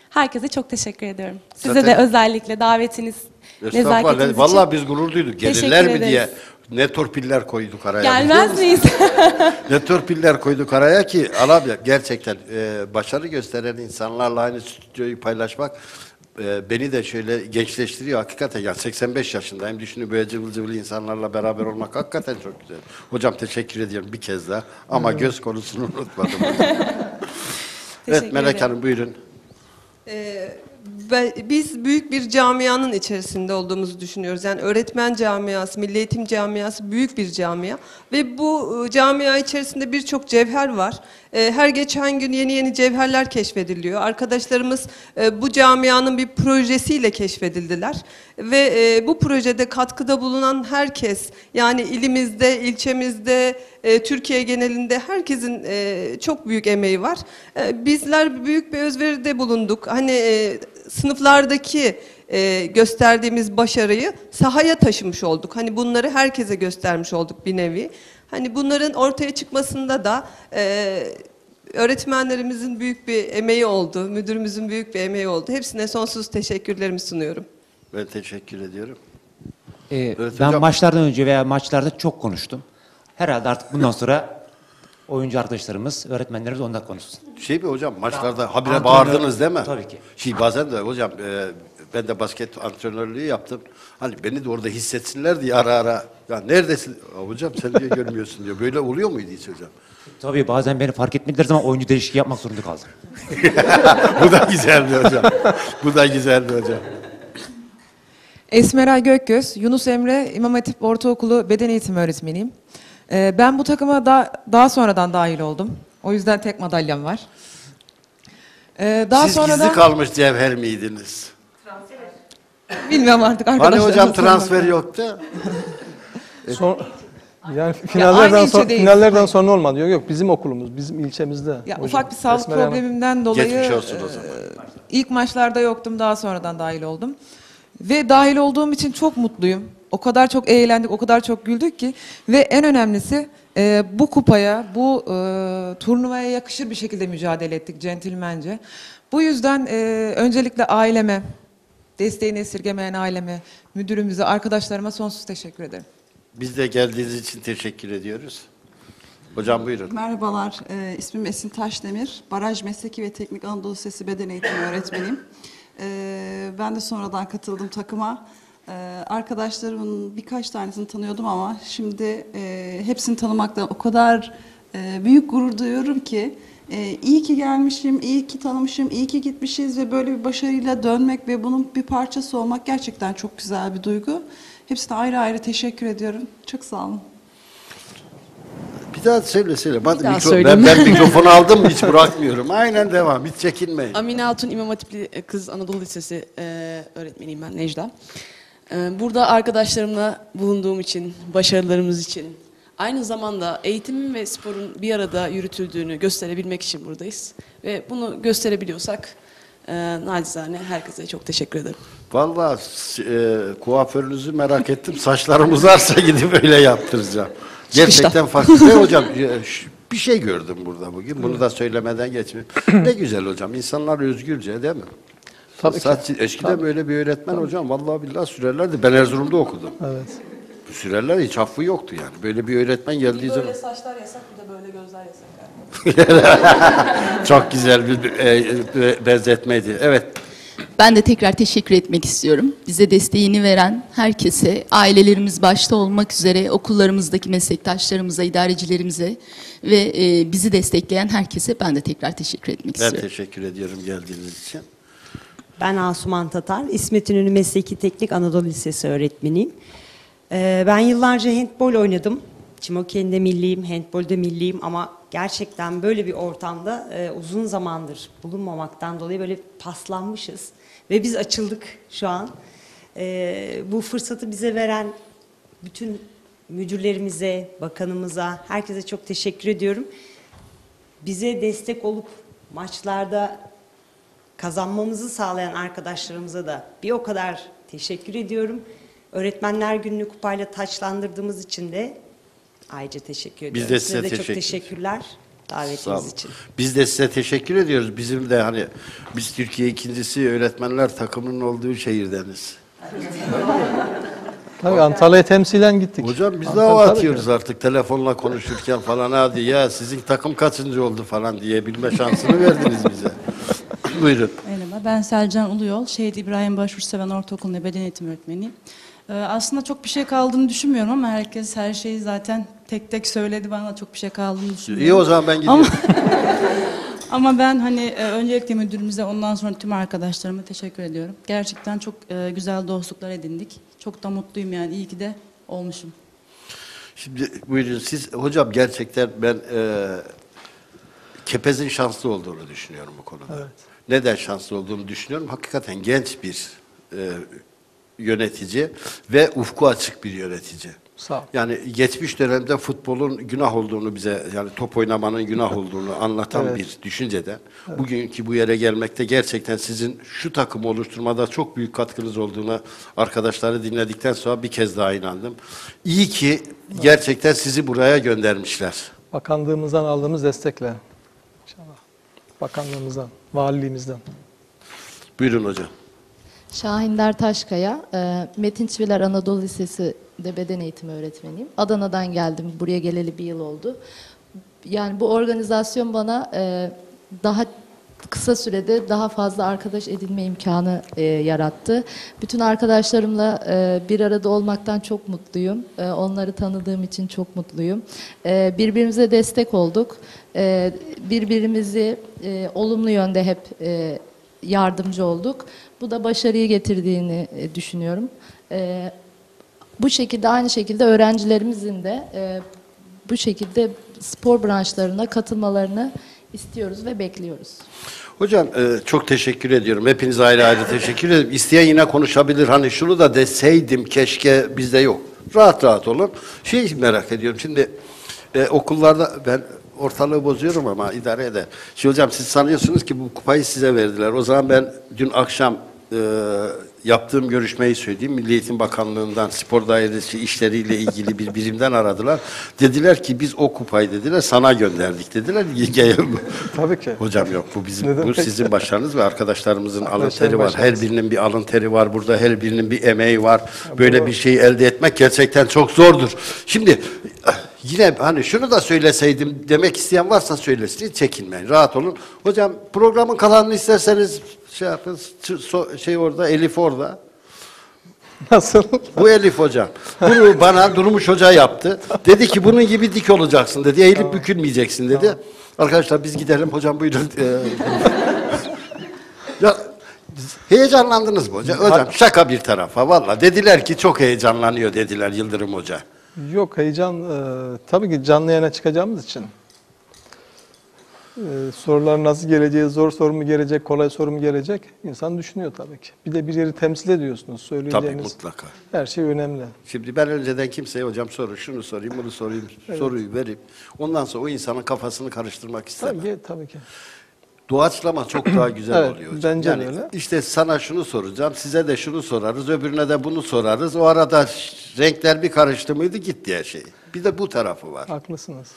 Herkese çok teşekkür ediyorum. Size Zaten- de özellikle davetiniz, nezaketiniz Estağfurullah. için. Vallahi biz gurur duyduk. Teşekkür Gelirler mi ederiz. diye ne torpiller koyduk araya. Gelmez miyiz? Ne torpiller koyduk araya ki Arap gerçekten e, başarı gösteren insanlarla aynı stüdyoyu paylaşmak e, beni de şöyle gençleştiriyor hakikaten. Yani 85 yaşındayım. Düşünün böyle cıvıl cıvıl insanlarla beraber olmak hakikaten çok güzel. Hocam teşekkür ediyorum bir kez daha. Ama göz konusunu unutmadım. evet Melek. Hanım buyurun. Ee, biz büyük bir camianın içerisinde olduğumuzu düşünüyoruz. Yani öğretmen camiası, milli eğitim camiası büyük bir camia ve bu e, camia içerisinde birçok cevher var. E, Her geçen gün yeni yeni cevherler keşfediliyor. Arkadaşlarımız e, bu camianın bir projesiyle keşfedildiler ve e, bu projede katkıda bulunan herkes yani ilimizde, ilçemizde, e, Türkiye genelinde herkesin çok büyük emeği var. Bizler büyük bir özveride bulunduk. Hani sınıflardaki e, gösterdiğimiz başarıyı sahaya taşımış olduk. Hani bunları herkese göstermiş olduk bir nevi. Hani bunların ortaya çıkmasında da e, öğretmenlerimizin büyük bir emeği oldu, müdürümüzün büyük bir emeği oldu. Hepsine sonsuz teşekkürlerimi sunuyorum. Ben teşekkür ediyorum. Ee, Evet, ben hocam. maçlardan önce veya maçlarda çok konuştum. Herhalde artık bundan sonra oyuncu arkadaşlarımız, öğretmenlerimiz ondan konuşsun. Şey mi hocam maçlarda habire Antrenör- bağırdınız değil mi? Tabii ki. Şey bazen de hocam e, ben de basket antrenörlüğü yaptım. Hani beni de orada hissetsinler diye ara ara. Ya neredesin? "Ya hocam sen niye görmüyorsun diyor. Böyle oluyor muydu hiç hocam? Tabii bazen beni fark etmediler zaman oyuncu değişikliği yapmak zorunda kaldım. Bu da güzeldi hocam. Bu da güzeldi hocam. Esmeray Gökgöz, Yunus Emre İmam Hatip Ortaokulu Beden Eğitimi Öğretmeniyim. Ee, ben bu takıma da, daha sonradan dahil oldum. O yüzden tek madalyam var. Ee, daha Siz sonradan gizli kalmış cevher miydiniz? bilmiyorum artık Hani arkadaşlar. hocam transfer yoktu? Son, yani finallerden, aynı sonra, ilçedeyiz. finallerden sonra olmadı. Yok yok bizim okulumuz, bizim ilçemizde. Ya hocam. ufak bir sağlık Esmer Hanım. problemimden dolayı Geçmiş olsun o e, zaman. ilk maçlarda yoktum, daha sonradan dahil oldum. Ve dahil olduğum için çok mutluyum. O kadar çok eğlendik, o kadar çok güldük ki ve en önemlisi e, bu kupaya, bu e, turnuvaya yakışır bir şekilde mücadele ettik centilmence. Bu yüzden e, öncelikle aileme, desteğini esirgemeyen aileme, müdürümüze, arkadaşlarıma sonsuz teşekkür ederim. Biz de geldiğiniz için teşekkür ediyoruz. Hocam buyurun. Merhabalar, e, ismim Esin Taşdemir. Baraj Mesleki ve Teknik Anadolu Lisesi Beden Eğitimi öğretmeniyim. E, ben de sonradan katıldım takıma. E, arkadaşlarımın birkaç tanesini tanıyordum ama şimdi e, hepsini tanımaktan o kadar e, büyük gurur duyuyorum ki e, iyi ki gelmişim, iyi ki tanımışım, iyi ki gitmişiz ve böyle bir başarıyla dönmek ve bunun bir parçası olmak gerçekten çok güzel bir duygu. Hepsine ayrı ayrı teşekkür ediyorum. Çok sağ olun. Bir daha söyle söyle. Ben, daha mikro- söyleyeyim. ben, ben mikrofonu aldım hiç bırakmıyorum. Aynen devam. Hiç çekinmeyin. Amine Hatun İmam Hatipli Kız Anadolu Lisesi e, öğretmeniyim ben Necla. E, burada arkadaşlarımla bulunduğum için, başarılarımız için, aynı zamanda eğitimin ve sporun bir arada yürütüldüğünü gösterebilmek için buradayız. Ve bunu gösterebiliyorsak e, nacizane herkese çok teşekkür ederim. Vallahi e, kuaförünüzü merak ettim. Saçlarım uzarsa gidip öyle yaptıracağım. Gerçekten farklı. Hocam bir şey gördüm burada bugün. Bunu da söylemeden geçmeyeyim. ne güzel hocam. İnsanlar özgürce değil mi? Tabii ki. Saç, eskiden böyle bir öğretmen hocam vallahi billahi sürerlerdi. Ben Erzurum'da okudum. Evet. Sürerler hiç affı yoktu yani. Böyle bir öğretmen geldiği zaman. saçlar yasak, bir de böyle gözler yasak. Çok güzel bir e, e, benzetmeydi. Evet. Ben de tekrar teşekkür etmek istiyorum. Bize desteğini veren herkese, ailelerimiz başta olmak üzere okullarımızdaki meslektaşlarımıza, idarecilerimize ve e, bizi destekleyen herkese ben de tekrar teşekkür etmek Ben istiyorum. teşekkür ediyorum geldiğiniz için. Ben Asuman Tatar, İsmet İnönü Mesleki Teknik Anadolu Lisesi öğretmeniyim. Ee, ben yıllarca handbol oynadım. Çimoken'de milliyim, handbolde milliyim ama gerçekten böyle bir ortamda e, uzun zamandır bulunmamaktan dolayı böyle paslanmışız. Ve biz açıldık şu an. Ee, bu fırsatı bize veren bütün müdürlerimize, bakanımıza, herkese çok teşekkür ediyorum. Bize destek olup maçlarda kazanmamızı sağlayan arkadaşlarımıza da bir o kadar teşekkür ediyorum. Öğretmenler Günü'nü kupayla taçlandırdığımız için de ayrıca teşekkür ediyorum. de size de çok teşekkür- teşekkürler Sağ olun. davetiniz için. Biz de size teşekkür ediyoruz. Bizim de hani biz Türkiye ikincisi öğretmenler takımının olduğu şehirdeniz. Tabii Antalya'ya temsilen gittik. Hocam biz de Antalya- hava ki. atıyoruz artık telefonla konuşurken falan hadi ya sizin takım kaçıncı oldu falan diyebilme şansını verdiniz bize. Buyurun. Merhaba, ben Selcan Uluyol. Şehit İbrahim Başurseven Ortaokulu'nda beden eğitimi öğretmeniyim. Ee, aslında çok bir şey kaldığını düşünmüyorum ama herkes her şeyi zaten tek tek söyledi. Bana çok bir şey kaldığını düşünmüyorum. İyi o zaman ben gidiyorum. Ama, ama ben hani e, öncelikle müdürümüze ondan sonra tüm arkadaşlarıma teşekkür ediyorum. Gerçekten çok e, güzel dostluklar edindik. Çok da mutluyum yani. İyi ki de olmuşum. Şimdi buyurun siz hocam gerçekten ben e, Kepez'in şanslı olduğunu düşünüyorum bu konuda. Evet. Neden şanslı olduğunu düşünüyorum? Hakikaten genç bir e, yönetici ve ufku açık bir yönetici. Sağ ol. Yani geçmiş dönemde futbolun günah olduğunu bize yani top oynamanın günah olduğunu anlatan Evet. bir düşünceden bugünkü bu yere gelmekte gerçekten sizin şu takımı oluşturmada çok büyük katkınız olduğuna arkadaşları dinledikten sonra bir kez daha inandım. İyi ki gerçekten sizi buraya göndermişler. Bakanlığımızdan aldığımız destekle. Bakanlığımızdan, valiliğimizden. Buyurun hocam. Şahinder Taşkaya, e, Metin Çiviler Anadolu Lisesi'de beden eğitimi öğretmeniyim. Adana'dan geldim, buraya geleli bir yıl oldu. Yani bu organizasyon bana e, daha kısa sürede daha fazla arkadaş edinme imkanı e, yarattı. Bütün arkadaşlarımla e, bir arada olmaktan çok mutluyum. E, onları tanıdığım için çok mutluyum. E, birbirimize destek olduk. E, birbirimizi e, olumlu yönde hep e, yardımcı olduk. Bu da başarıyı getirdiğini e, düşünüyorum. E, bu şekilde aynı şekilde öğrencilerimizin de e, bu şekilde spor branşlarına katılmalarını istiyoruz ve bekliyoruz. Hocam e, çok teşekkür ediyorum. Hepinize ayrı ayrı teşekkür ederim. İsteyen yine konuşabilir. Hani şunu da deseydim keşke bizde yok. Rahat rahat olun. Şey merak ediyorum. Şimdi e, okullarda ben ortalığı bozuyorum ama idare eder. Şimdi hocam siz sanıyorsunuz ki bu kupayı size verdiler. O zaman ben dün akşam e, yaptığım görüşmeyi söyleyeyim. Milli Eğitim Bakanlığı'ndan spor dairesi işleriyle ilgili bir birimden aradılar. Dediler ki biz o kupayı dediler sana gönderdik dediler. Tabii ki. Hocam yok bu bizim Ne bu sizin başarınız ve arkadaşlarımızın alın teri var. Her birinin bir alın teri var burada. Her birinin bir emeği var. Böyle bir şeyi elde etmek gerçekten çok zordur. Şimdi yine hani şunu da söyleseydim demek isteyen varsa söylesin. Hiç çekinmeyin. Rahat olun. Hocam programın kalanını isterseniz şey yapın. Şey orada, Elif orada. Nasıl? Bu Elif hocam. Bunu bana Durmuş Hoca yaptı. Dedi ki bunun gibi dik olacaksın dedi. Eğilip bükülmeyeceksin dedi. Arkadaşlar biz gidelim hocam buyurun. Ee, ya heyecanlandınız mı hocam? Hocam şaka bir tarafa valla. Dediler ki çok heyecanlanıyor dediler Yıldırım Hoca. Yok heyecan e, tabii ki canlı yayına çıkacağımız için. E, sorular nasıl geleceği, zor soru mu gelecek, kolay soru mu gelecek insan düşünüyor tabii ki. Bir de bir yeri temsil ediyorsunuz. Söyleyeceğiniz Tabii mutlaka. her şey önemli. Şimdi ben önceden kimseye hocam soru şunu sorayım bunu sorayım soruyu verip ondan sonra o insanın kafasını karıştırmak istemem. Tabii ki, tabii ki. Doğaçlama çok daha güzel Evet, oluyor hocam. bence yani öyle. işte sana şunu soracağım, size de şunu sorarız, öbürüne de bunu sorarız. O arada renkler bir karıştı mıydı gitti her şey. Bir de bu tarafı var. Haklısınız.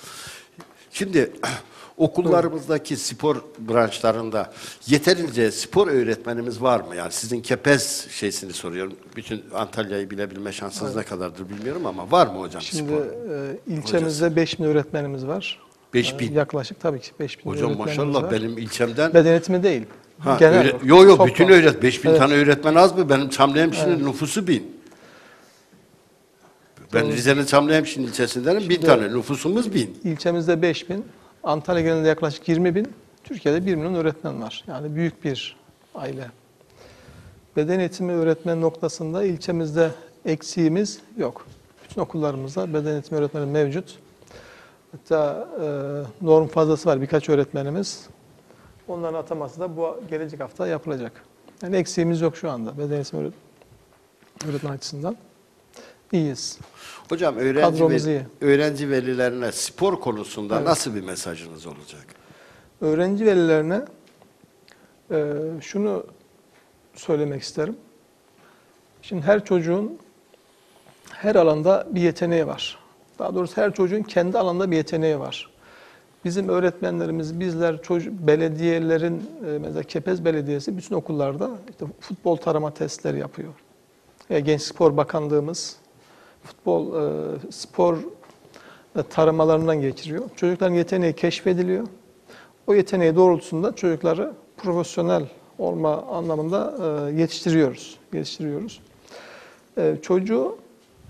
Şimdi okullarımızdaki spor branşlarında yeterince spor öğretmenimiz var mı? Yani sizin kepez şeysini soruyorum. Bütün Antalya'yı bilebilme şansınız ne kadardır bilmiyorum ama var mı hocam Şimdi spor? e, ilçemizde 5000 öğretmenimiz var. 5000. E, yaklaşık tabii ki 5000 Hocam maşallah var. benim ilçemden Beden eğitimi değil. Ha, Genel öyle- olarak. yo yo Çok bütün öğret 5000 Evet. tane öğretmen az mı? Benim Çamlıhemşin'in Evet. nüfusu 1000. Ben Doğru. Rize'nin Çamlıhemşin ilçesindenim. 1000 Şimdi- tane nüfusumuz 1000. İlçemizde 5 bin, Antalya genelinde yaklaşık 20 bin, Türkiye'de 1 milyon öğretmen var. Yani büyük bir aile. Beden eğitimi öğretmen noktasında ilçemizde eksiğimiz yok. Bütün okullarımızda beden eğitimi öğretmeni mevcut. Hatta e, norm fazlası var birkaç öğretmenimiz. Onların ataması da bu gelecek hafta yapılacak. Yani eksiğimiz yok şu anda beden eğitimi öğret- öğretmen açısından. İyiyiz. Hocam öğrenci, ve- iyi. öğrenci velilerine spor konusunda Evet. nasıl bir mesajınız olacak? Öğrenci velilerine e, şunu söylemek isterim. Şimdi her çocuğun her alanda bir yeteneği var. Daha doğrusu her çocuğun kendi alanda bir yeteneği var. Bizim öğretmenlerimiz, bizler, çocuk, belediyelerin, e, mesela Kepez Belediyesi bütün okullarda işte futbol tarama testleri yapıyor. E, Genç Spor Bakanlığımız futbol e, spor taramalarından geçiriyor. Çocukların yeteneği keşfediliyor. O yeteneği doğrultusunda çocukları profesyonel olma anlamında yetiştiriyoruz. Yetiştiriyoruz. Çocuğu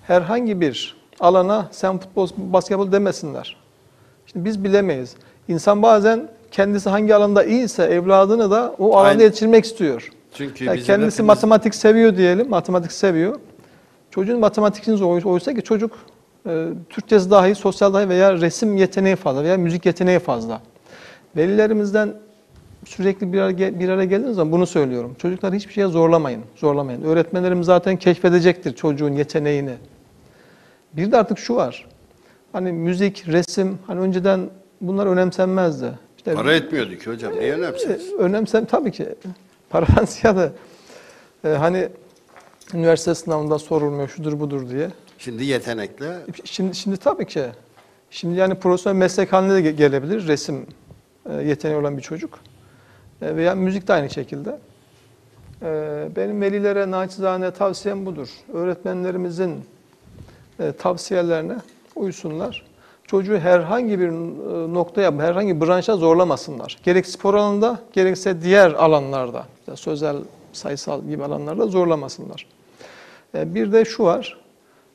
herhangi bir alana sen futbol, basketbol demesinler. Şimdi biz bilemeyiz. İnsan bazen kendisi hangi alanda iyiyse evladını da o alanda Aynen. yetiştirmek istiyor. Çünkü Yani kendisi hepimiz- matematik seviyor diyelim, matematik seviyor. Çocuğun matematikini zor oysa ki çocuk e, Türkçesi dahi, sosyal dahi veya resim yeteneği fazla veya müzik yeteneği fazla. Velilerimizden sürekli bir araya, bir araya geldiğiniz zaman bunu söylüyorum. Çocukları hiçbir şeye zorlamayın, zorlamayın. Öğretmenlerimiz zaten keşfedecektir çocuğun yeteneğini. Bir de artık şu var. Hani müzik, resim, hani önceden bunlar önemsenmezdi. İşte Para etmiyordu ki hocam. Niye önemsiz? e, Önemsem tabii ki. Paradan ziyade e, hani üniversite sınavında sorulmuyor şudur budur diye. Şimdi yetenekle Şimdi şimdi tabii ki. Şimdi yani profesyonel meslek haline de ge- gelebilir resim e, yeteneği olan bir çocuk. E, veya müzik de aynı şekilde. E, benim velilere naçizane tavsiyem budur. Öğretmenlerimizin tavsiyelerine uysunlar. Çocuğu herhangi bir e, noktaya, herhangi bir branşa zorlamasınlar. Gerek spor alanında, gerekse diğer alanlarda, işte sözel, sayısal gibi alanlarda zorlamasınlar. E, Bir de şu var,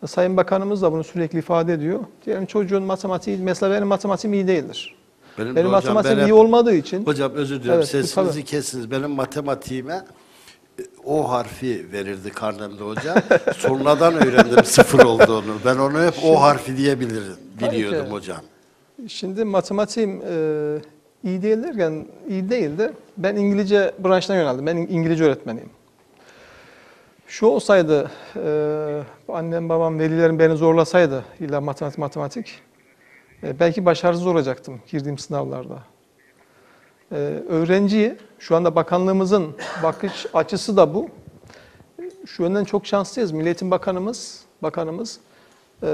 Sayın Bakanımız da bunu sürekli ifade ediyor. Diyelim çocuğun matematiği, mesela benim matematiğim iyi değildir. Benim, Benim hocam, matematiğim ben iyi olmadığı için... Hocam özür diliyorum Evet, sesinizi tabii. kessiniz. Benim matematiğime e, o harfi verirdi karnemde hocam. Sonradan öğrendim sıfır olduğunu. Ben onu hep Şimdi- o harfi diyebilirim. Biliyordum ki. hocam. Şimdi matematiğim e, iyi değil derken iyi değildi. Ben İngilizce branşına yöneldim. Ben İngilizce öğretmeniyim. Şu olsaydı, e, annem babam velilerim beni zorlasaydı illa matematik matematik, e, belki başarısız olacaktım girdiğim sınavlarda. E, öğrenciyi, şu anda bakanlığımızın bakış açısı da bu. Şu yönden çok şanslıyız. Milli Eğitim Bakanımız, bakanımız e,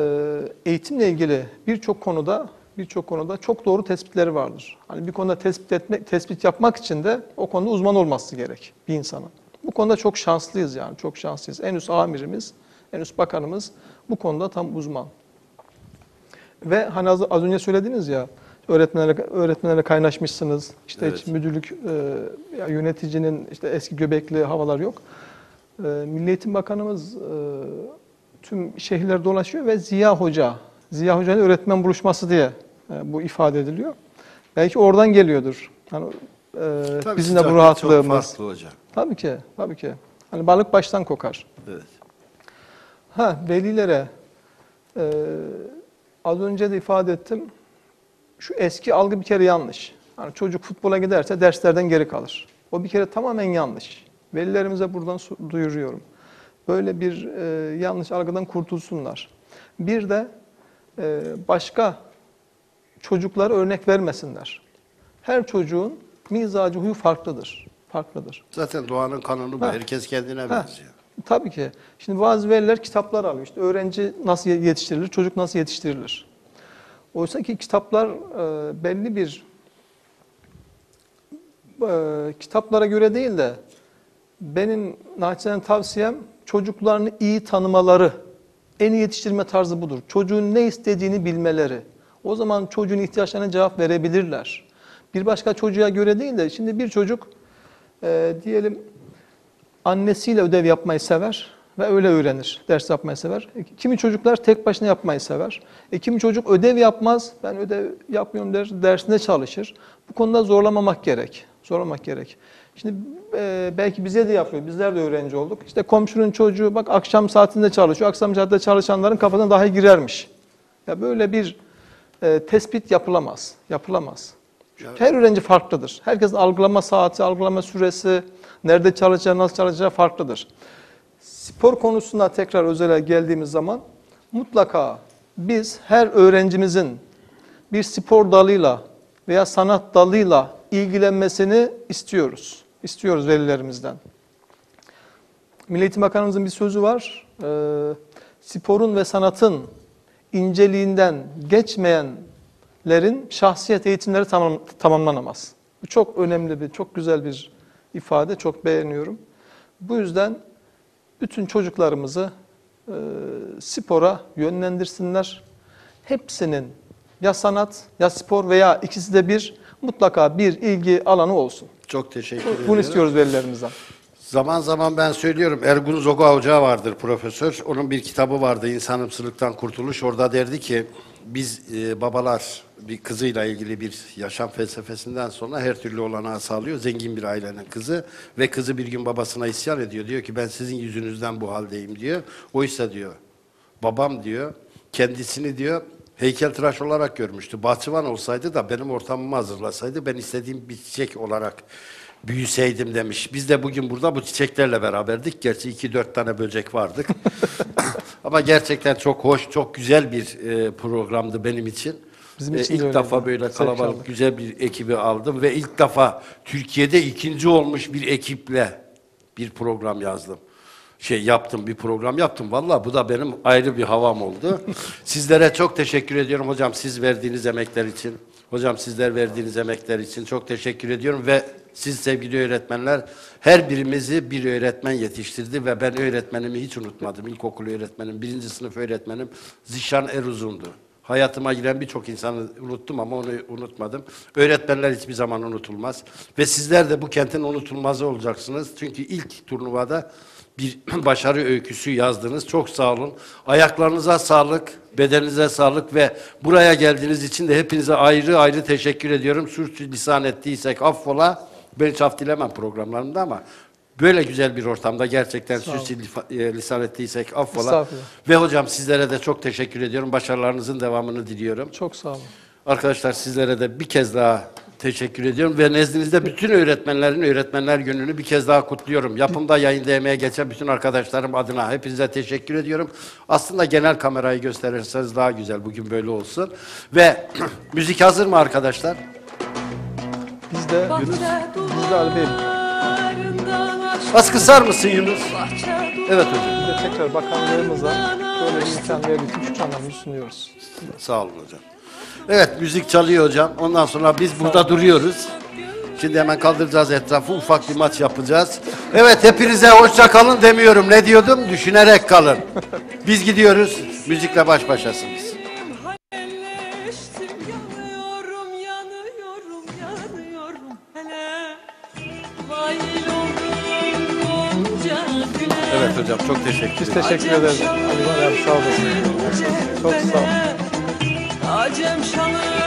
eğitimle ilgili birçok konuda birçok konuda çok doğru tespitleri vardır. Hani bir konuda tespit etmek, tespit yapmak için de o konuda uzman olması gerek bir insanın. Bu konuda çok şanslıyız yani, çok şanslıyız. En üst amirimiz, en üst bakanımız bu konuda tam uzman. Ve hani az, az önce söylediniz ya, öğretmenlerle, öğretmenlerle kaynaşmışsınız. İşte Evet. hiç müdürlük, e, yöneticinin işte eski göbekli havalar yok. E, Milli Eğitim Bakanımız e, tüm şehirler dolaşıyor ve Ziya Hoca, Ziya Hoca'nın öğretmen buluşması diye e, bu ifade ediliyor. Belki oradan geliyordur. Hani, e, Tabii bizim de bu rahatlığımız. Çok farklı hocam. Tabii ki, tabii ki. Hani balık baştan kokar. Evet. Ha, velilere e, az önce de ifade ettim. Şu eski algı bir kere yanlış. Hani çocuk futbola giderse derslerden geri kalır. O bir kere tamamen yanlış. Velilerimize buradan duyuruyorum. Böyle bir e, yanlış algıdan kurtulsunlar. Bir de e, başka çocuklara örnek vermesinler. Her çocuğun mizacı huyu farklıdır. Farklıdır. Zaten doğanın kanunu bu. Ha. Herkes kendine Ha, benziyor. Tabii ki. Şimdi bazı veliler kitaplar alıyor. İşte öğrenci nasıl yetiştirilir, çocuk nasıl yetiştirilir. Oysa ki kitaplar e, belli bir e, kitaplara göre değil de benim naçizane tavsiyem çocuklarını iyi tanımaları. En iyi yetiştirme tarzı budur. Çocuğun ne istediğini bilmeleri. O zaman çocuğun ihtiyaçlarına cevap verebilirler. Bir başka çocuğa göre değil de şimdi bir çocuk e, diyelim annesiyle ödev yapmayı sever ve öyle öğrenir. Ders yapmayı sever. E, Kimi çocuklar tek başına yapmayı sever. E, kimi çocuk ödev yapmaz. Ben ödev yapmıyorum der, dersinde çalışır. Bu konuda zorlamamak gerek. Zorlamak gerek. Şimdi e, belki bize de yapıyor. Bizler de öğrenci olduk. İşte komşunun çocuğu bak akşam saatinde çalışıyor. Akşam saatinde çalışanların kafasına dahi girermiş. Ya böyle bir e, tespit yapılamaz. Yapılamaz. Her öğrenci farklıdır. Herkesin algılama saati, algılama süresi, nerede çalışacağı, nasıl çalışacağı farklıdır. Spor konusuna tekrar özele geldiğimiz zaman mutlaka biz her öğrencimizin bir spor dalıyla veya sanat dalıyla ilgilenmesini istiyoruz. İstiyoruz velilerimizden. Milli Eğitim Bakanımızın bir sözü var. Ee, sporun ve sanatın inceliğinden geçmeyenlerin şahsiyet eğitimleri tamam, tamamlanamaz. Bu çok önemli bir, çok güzel bir ifade. Çok beğeniyorum. Bu yüzden bütün çocuklarımızı e, spora yönlendirsinler. Hepsinin ya sanat ya spor veya ikisi de bir mutlaka bir ilgi alanı olsun. Çok teşekkür ediyorum. Bunu istiyoruz velilerimizden. Zaman zaman ben söylüyorum Ergun Zoga Hoca vardır profesör. Onun bir kitabı vardı İnsanımsızlıktan Kurtuluş. Orada derdi ki biz e, babalar bir kızıyla ilgili bir yaşam felsefesinden sonra her türlü olanağı sağlıyor. Zengin bir ailenin kızı ve kızı bir gün babasına isyan ediyor. Diyor ki ben sizin yüzünüzden bu haldeyim diyor. Oysa diyor babam diyor kendisini diyor heykeltıraş olarak görmüştü. Bahçıvan olsaydı da benim ortamımı hazırlasaydı ben istediğim bir çiçek olarak büyüseydim demiş. Biz de bugün burada bu çiçeklerle beraberdik. Gerçi iki dört tane böcek vardık. Ama gerçekten çok hoş, çok güzel bir e, programdı benim için. Bizim E, için de ilk defa böyle kalabalık, aldık. güzel bir ekibi aldım ve ilk defa Türkiye'de ikinci olmuş bir ekiple bir program yazdım. Şey yaptım, bir program yaptım. Vallahi bu da benim ayrı bir havam oldu. Sizlere çok teşekkür ediyorum hocam siz verdiğiniz emekler için. Hocam sizler verdiğiniz emekler için çok teşekkür ediyorum ve siz sevgili öğretmenler her birimizi bir öğretmen yetiştirdi ve ben öğretmenimi hiç unutmadım. İlkokul öğretmenim, birinci sınıf öğretmenim Zişan Eruzun'du. Hayatıma giren birçok insanı unuttum ama onu unutmadım. Öğretmenler hiçbir zaman unutulmaz. Ve sizler de bu kentin unutulmazı olacaksınız. Çünkü ilk turnuvada bir başarı öyküsü yazdınız. Çok sağ olun. Ayaklarınıza sağlık, bedeninize sağlık ve buraya geldiğiniz için de hepinize ayrı ayrı teşekkür ediyorum. Sürçülisan ettiysek affola. Ben hiç af dilemem programlarımda ama böyle güzel bir ortamda gerçekten Sağ olun. sürçülisan ettiysek affola. Ve hocam sizlere de çok teşekkür ediyorum. Başarılarınızın devamını diliyorum. Çok sağ olun. Arkadaşlar sizlere de bir kez daha teşekkür ediyorum ve nezdinizde bütün öğretmenlerin öğretmenler gününü bir kez daha kutluyorum. Yapımda yayında emeğe geçen bütün arkadaşlarım adına hepinize teşekkür ediyorum. Aslında genel kamerayı gösterirseniz daha güzel bugün böyle olsun. Ve müzik hazır mı arkadaşlar? Biz de Yunus, biz de Bey. Az kısar mısın Yunus? Evet hocam. De tekrar bakanlığımıza böyle bir imkan verdiği için şükranlarımızı sunuyoruz. Sağ olun hocam. Evet müzik çalıyor hocam. Ondan sonra biz burada duruyoruz. Şimdi hemen kaldıracağız etrafı. Ufak bir maç yapacağız. Evet hepinize hoşça kalın demiyorum. Ne diyordum? Düşünerek kalın. Biz gidiyoruz. Müzikle baş başasınız. Hocam çok teşekkür Biz ederim. teşekkür ederiz. Ali Bey abi sağ olasın. Çok sağ olun. Acem şanı